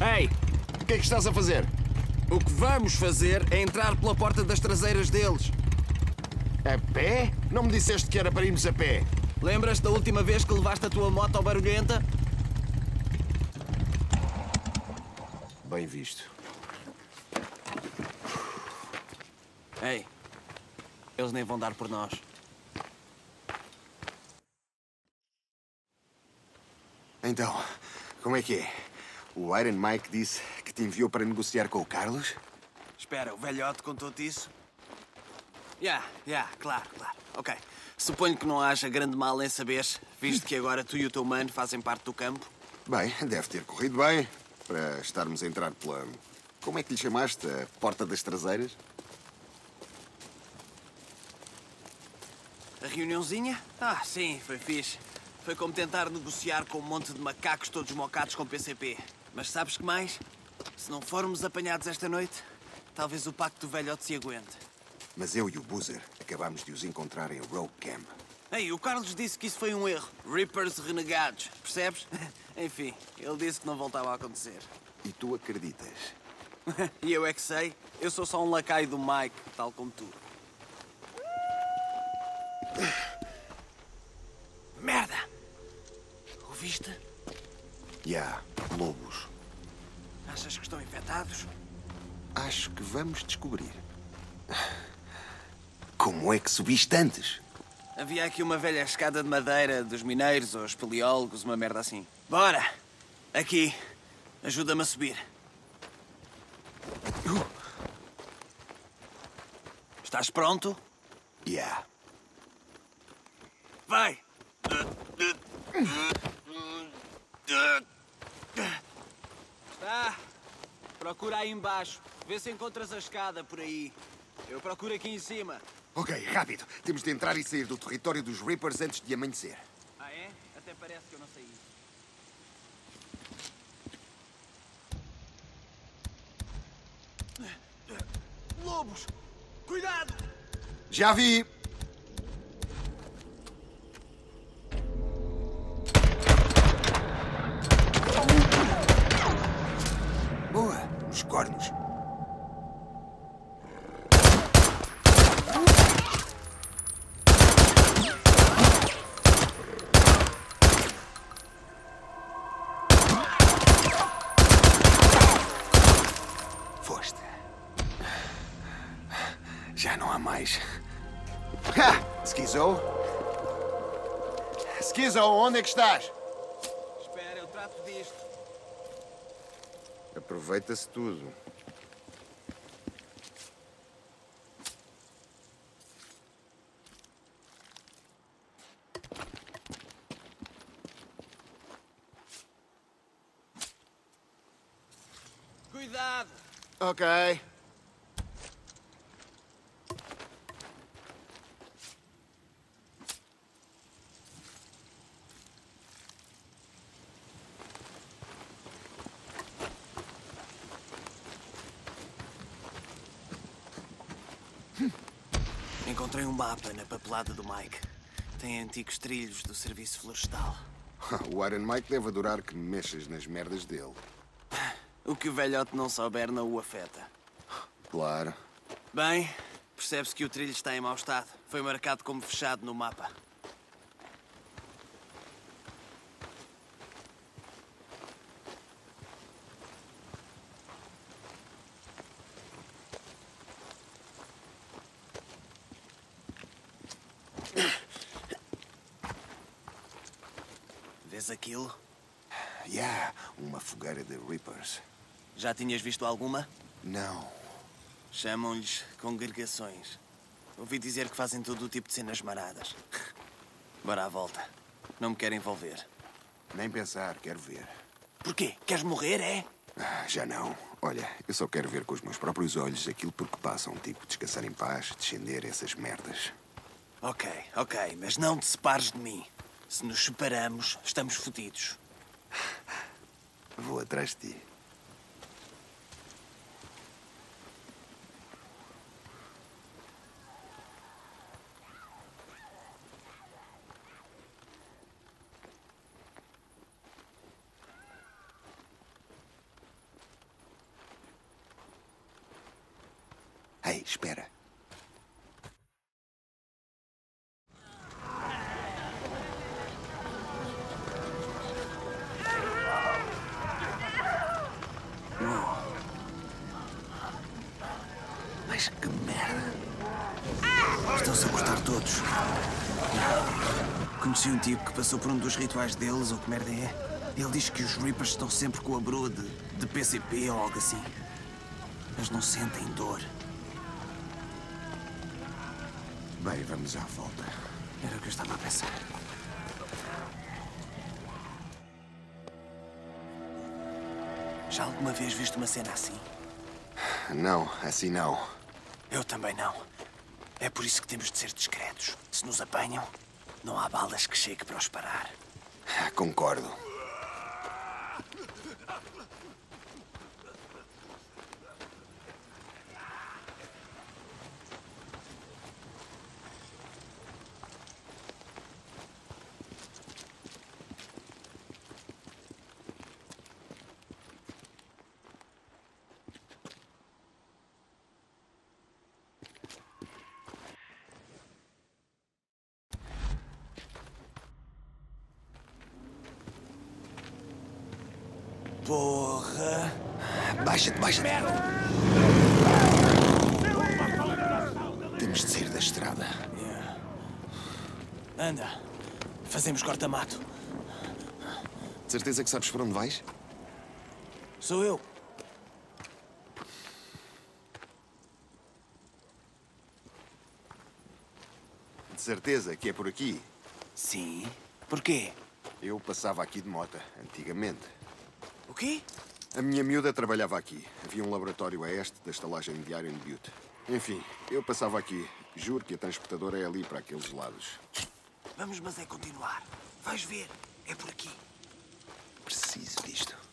Ei, O que é que estás a fazer? o que vamos fazer é entrar pela porta das traseiras deles. A pé? Não me disseste que era para irmos a pé. Lembras da última vez que levaste a tua moto ao barulhenta? Bem visto. Ei, eles nem vão dar por nós. Então, como é que é? O Iron Mike disse que te enviou para negociar com o Carlos? Espera, o velhote contou-te isso? Já, já, claro, claro. Ok. Suponho que não haja grande mal em saberes, visto que agora tu e o teu mano fazem parte do campo. Bem, deve ter corrido bem para estarmos a entrar pela. Como é que lhe chamaste? A porta das traseiras? A reuniãozinha? Ah, sim, foi fixe. Foi como tentar negociar com um monte de macacos todos mocados com PCP. Mas sabes que mais? Se não formos apanhados esta noite, talvez o pacto do velhote se aguente. Mas eu e o Boozer acabámos de os encontrar em Rogue Camp. Ei, o Carlos disse que isso foi um erro. Rippers renegados, percebes? Enfim, ele disse que não voltava a acontecer. E tu acreditas? E eu é que sei. Eu sou só um lacaio do Mike, tal como tu. Merda! Ouviste? Há lobos. Achas que estão infectados? Acho que vamos descobrir. Como é que subiste antes? Havia aqui uma velha escada de madeira dos mineiros ou espeleólogos, uma merda assim. Bora! Aqui. Ajuda-me a subir. Estás pronto? E há. Vai! Tá. Procura aí embaixo. Vê se encontras a escada por aí. Eu procuro aqui em cima. Ok, rápido. Temos de entrar e sair do território dos Reapers antes de amanhecer. Ah, é? Até parece que eu não isso. Lobos! Cuidado! Já vi! Skizo, onde é que estás? Espera, eu trato disto. Aproveita-se tudo. Cuidado! Ok. Encontrei um mapa na papelada do Mike. Tem antigos trilhos do serviço florestal. O Iron Mike deve adorar que mexas nas merdas dele. O que o velhote não souber não o afeta. Claro. Bem, percebe-se que o trilho está em mau estado. Foi marcado como fechado no mapa. Aquilo? Yeah, uma fogueira de Reapers. Já tinhas visto alguma? Não. Chamam-lhes congregações. Ouvi dizer que fazem todo o tipo de cenas maradas. Bora à volta. Não me quero envolver. Nem pensar, quero ver. Porquê? Queres morrer, é? Ah, já não. Olha, eu só quero ver com os meus próprios olhos aquilo por que passam, tipo descansar em paz, descender essas merdas. Ok, ok, mas não te separes de mim. Se nos separamos, estamos fodidos. Vou atrás de ti. espera. Mas que merda. Estão-se a cortar todos. Conheci um tipo que passou por um dos rituais deles, ou que merda é. Ele diz que os Reapers estão sempre com a broa de, de PCP ou algo assim. Eles não sentem dor. Bem, vamos à volta. Era o que eu estava a pensar. Já alguma vez viste uma cena assim? Não, assim não. Eu também não. É por isso que temos de ser discretos. Se nos apanham, não há balas que chegue para os parar. Concordo. Porra! Baixa-te, baixa-te. Temos de sair da estrada. Anda. Fazemos corta-mato. De certeza que sabes por onde vais? Sou eu. De certeza que é por aqui. Sim. Porquê? Eu passava aqui de mota, antigamente. O quê? A minha miúda trabalhava aqui. Havia um laboratório a este da estalagem de Iron Butte. Enfim, eu passava aqui. Juro que a transportadora é ali para aqueles lados. Vamos, mas é continuar. Vais ver. É por aqui. Preciso disto.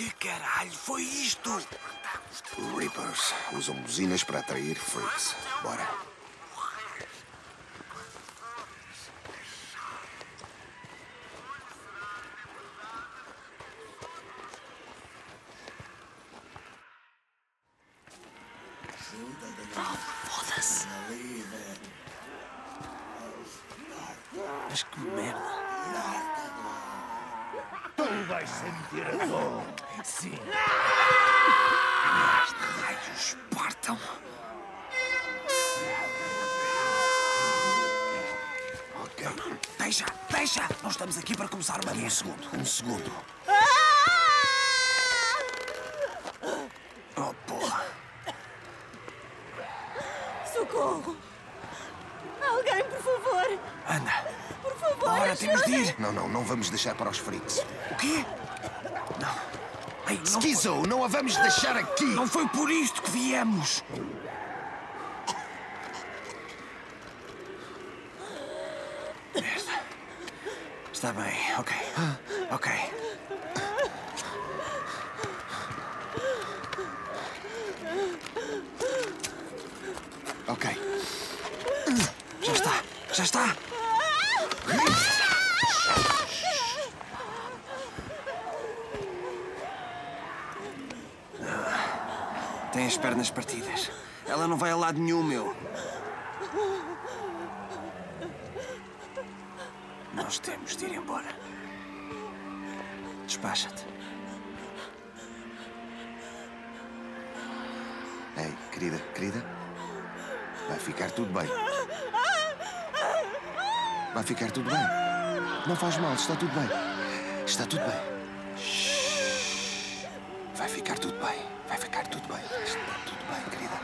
Que caralho foi isto? Reapers usam buzinas para atrair freaks. Bora. Foda-se. Mas que merda. Tu vais sentir a dor. Sim. Raios, partam. Deixa, deixa. Não estamos aqui para começar uma Um guerra. segundo, um segundo. Oh, porra. Socorro! Alguém, por favor! Anda. Por favor, Bora, temos de ir. Não, não, não vamos deixar para os freaks. O quê? Ei, não, foi, Schizo, não a vamos deixar aqui! não foi por isto que viemos. Merda. Está bem. Ok. Ok. Já está, já está. Tem as pernas partidas. Ela não vai a lado nenhum, meu. Nós temos de ir embora. Despacha-te. Ei, querida, querida. Vai ficar tudo bem. Vai ficar tudo bem. Não faz mal, está tudo bem. Está tudo bem. Shhh. Vai ficar tudo bem ficar tudo bem. Está tudo bem, querida.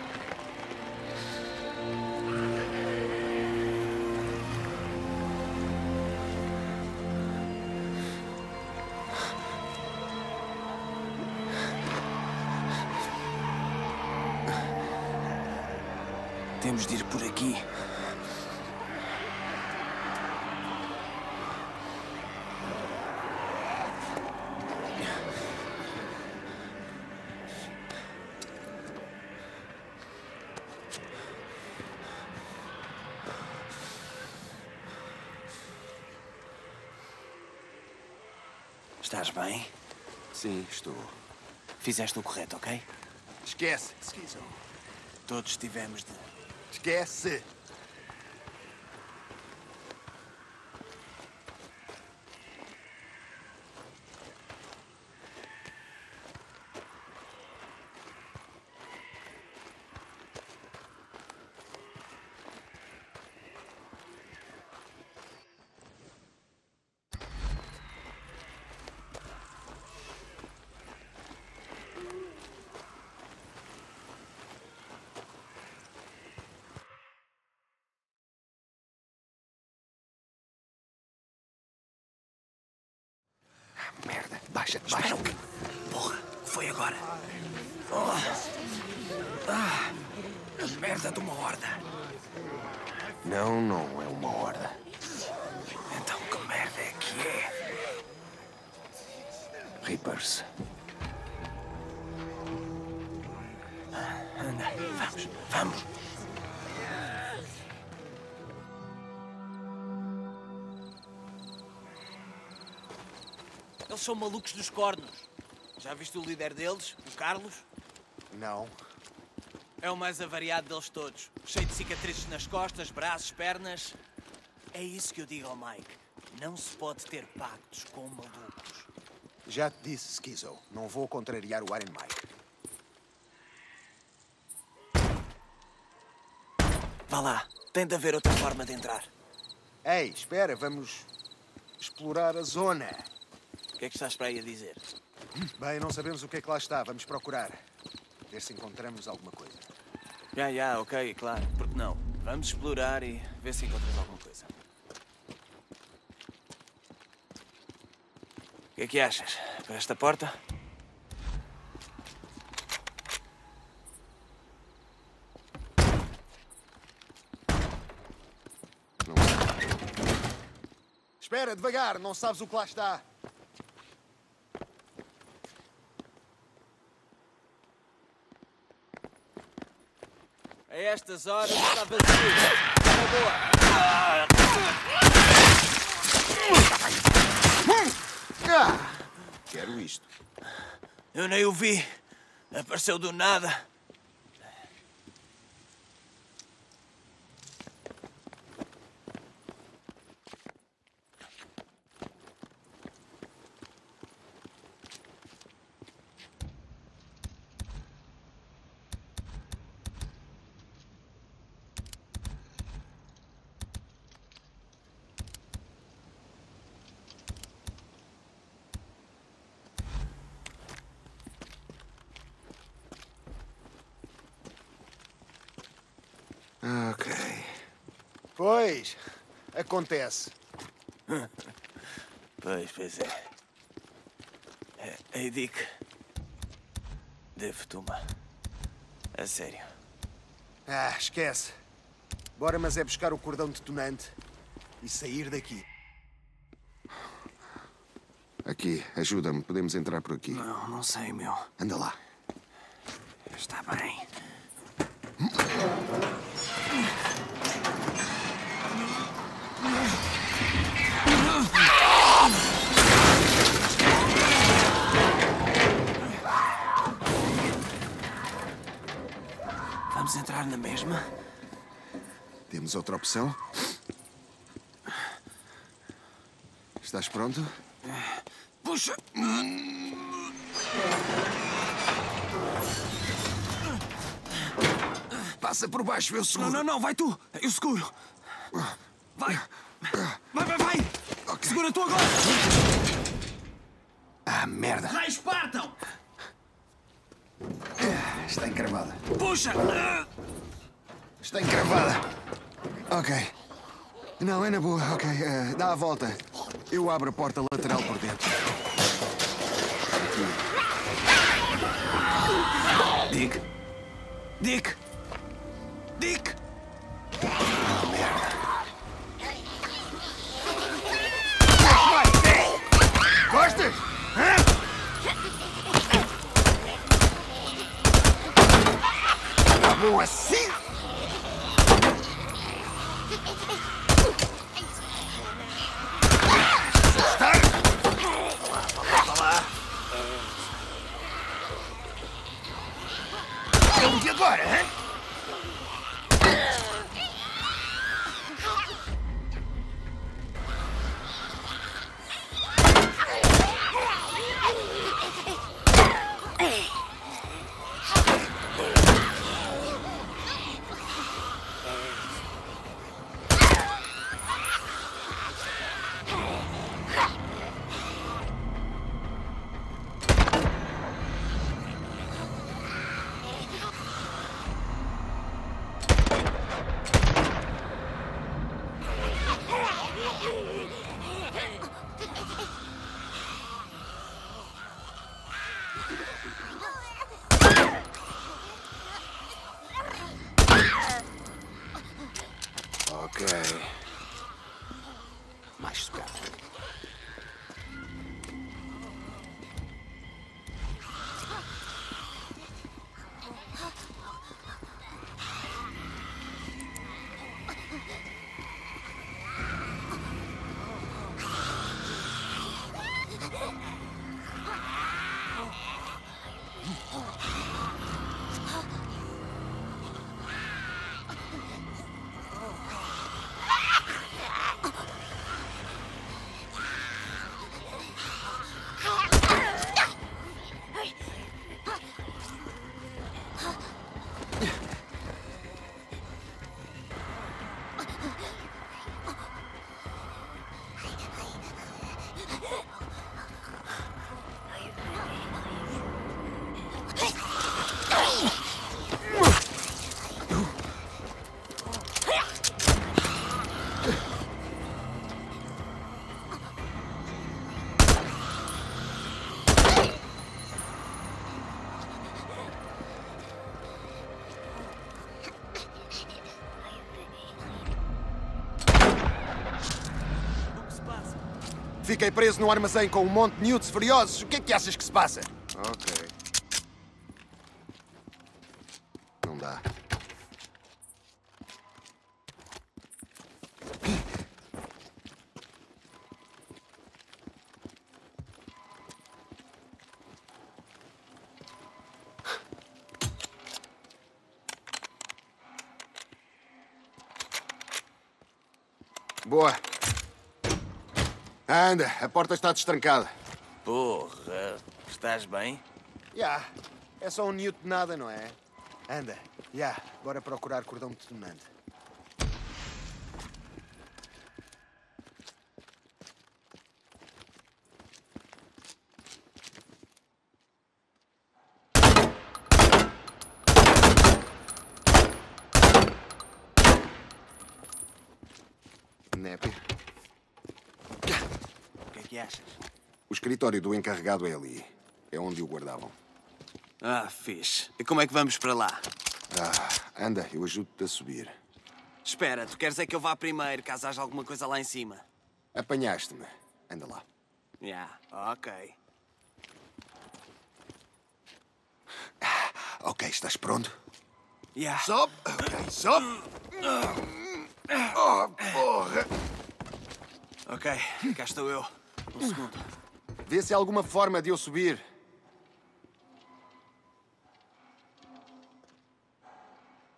Temos de ir por aqui. Fizeste o correto, ok? Esquece. Todos tivemos de. Esquece. Baixa-te, Espera. Porra, o que foi agora? Oh. Ah, a merda de uma horda. Não, não é uma horda. Então que merda é que é? Reapers. Anda, vamos, vamos. São malucos dos cornos. Já viste o líder deles, o Carlos? Não. É o mais avariado deles todos. Cheio de cicatrizes nas costas, braços, pernas. É isso que eu digo ao Mike. Não se pode ter pactos com malucos. Já te disse, Skizo. Não vou contrariar o Iron Mike. Vá lá. Tem de haver outra forma de entrar. Ei, espera, vamos explorar a zona. O que é que estás para aí a dizer? Bem, não sabemos o que é que lá está. Vamos procurar. Ver se encontramos alguma coisa. Já, já, ok, claro. Por que não? Vamos explorar e ver se encontras alguma coisa. O que é que achas? Para esta porta? Espera, devagar, não sabes o que lá está. A estas horas está vazio. Está boa. Ah! Quero isto. Eu nem o vi. Apareceu do nada. Ok. Pois, acontece. Pois, pois é. é ei, Dick. Devo-te uma. A sério. Ah, esquece. Bora, mas é buscar o cordão detonante e sair daqui. Aqui, ajuda-me. Podemos entrar por aqui. Não, não sei, meu. Anda lá. Está bem. Vamos entrar na mesma? Temos outra opção? Estás pronto? Puxa! Passa por baixo, eu Não, seguro. não, não, vai tu! Eu seguro! Vai! Vai, vai, vai! Segura tu agora! Ah, merda. Raios partam! Está encravada. Puxa! Está encravada. Ok. Não, é na boa. Ok, eh, dá a volta. Eu abro a porta lateral por dentro. Dick! Dick! more Fiquei preso no armazém com um monte de miúdos furiosos. O que é que achas que se passa? Ok. Não dá. Boa. Anda, a porta está destrancada. Porra, estás bem? Já, é só um newt de nada, não é? Anda, já, bora procurar cordão detonante. Népia. Que achas? O escritório do encarregado é ali. É onde o guardavam. Ah, fixe. E como é que vamos para lá? Ah, anda, eu ajudo-te a subir. Espera, tu queres é que eu vá primeiro, caso haja alguma coisa lá em cima? Apanhaste-me. Anda lá. Já, ok. Ok, estás pronto? Já. Sobe! Ok, sobe! Oh, porra! Ok, cá estou eu. Segundo. Vê se há alguma forma de eu subir.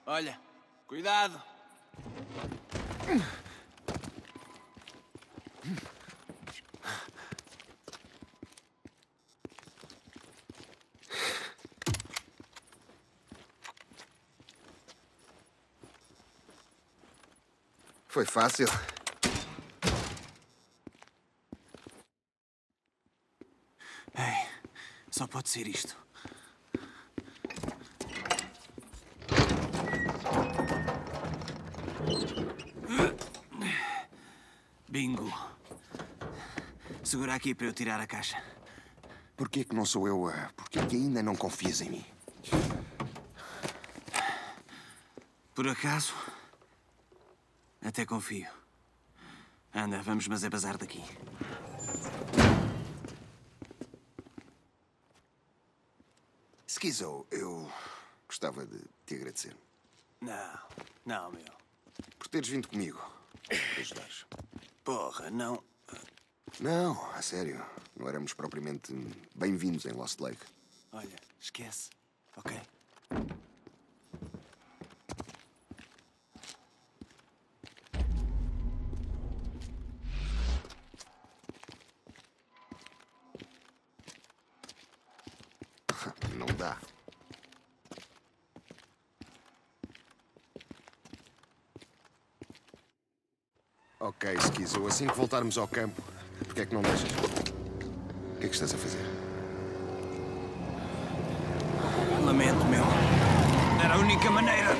Olha, cuidado. Foi fácil. Só pode ser isto. Bingo. Segura aqui para eu tirar a caixa. Porquê que não sou eu a... Porquê que ainda não confias em mim? Por acaso, até confio. Anda, vamos mas é bazar daqui. Skizo, eu gostava de te agradecer. Não, não, meu. Por teres vindo comigo. Para ajudares. Porra, não. Não, a sério. Não éramos propriamente bem-vindos em Lost Lake. Olha, esquece. Ok? Não dá. Skizo, assim que voltarmos ao campo, porque é que não deixas? O que é que estás a fazer? Lamento, meu. Era a única maneira.